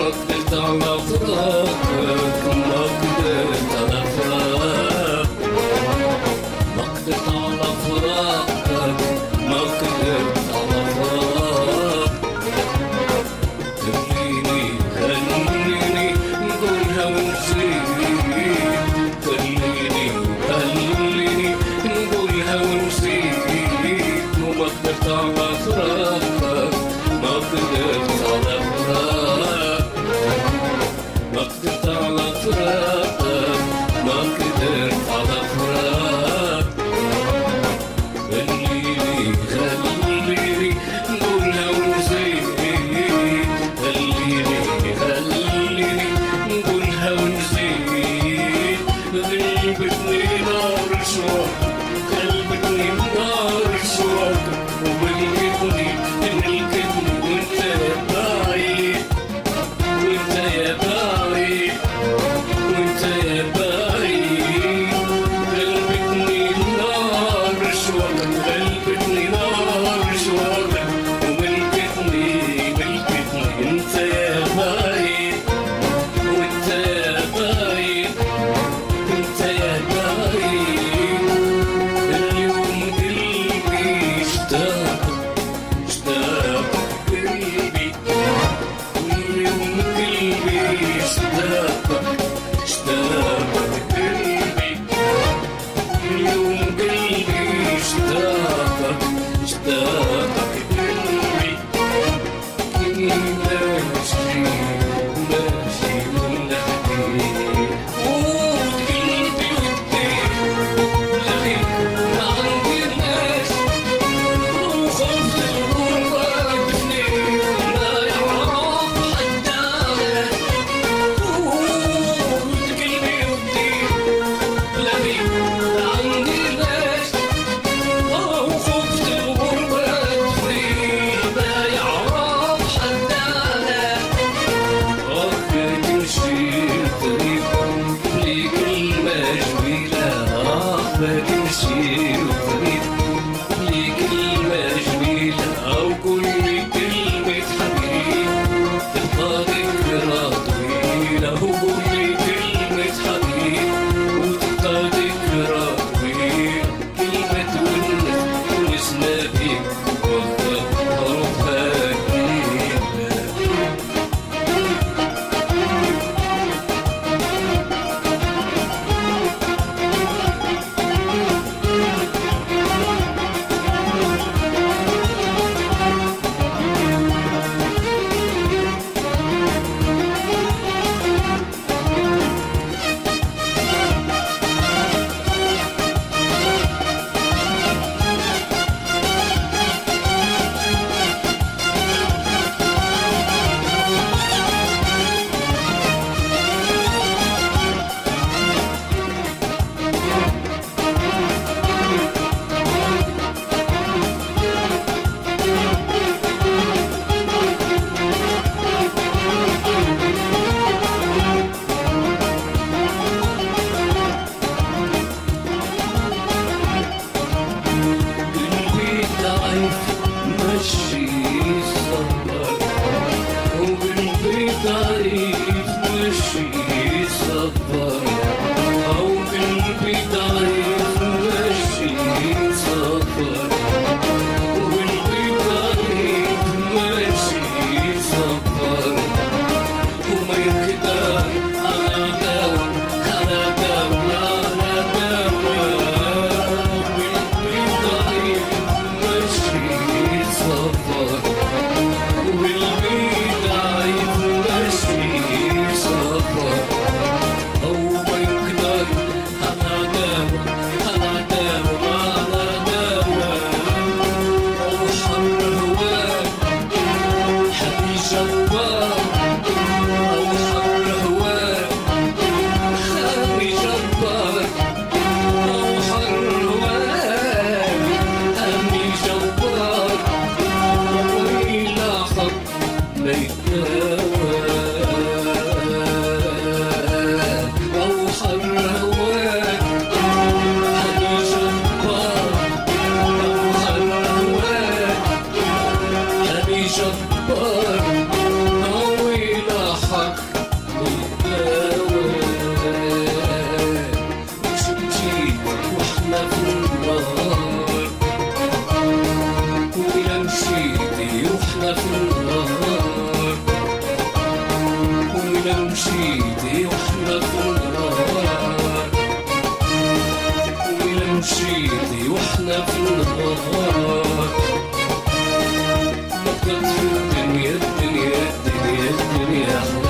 Wat ligt dan? جبار ناوي لحق مشيتي وإحنا في النار Yeah.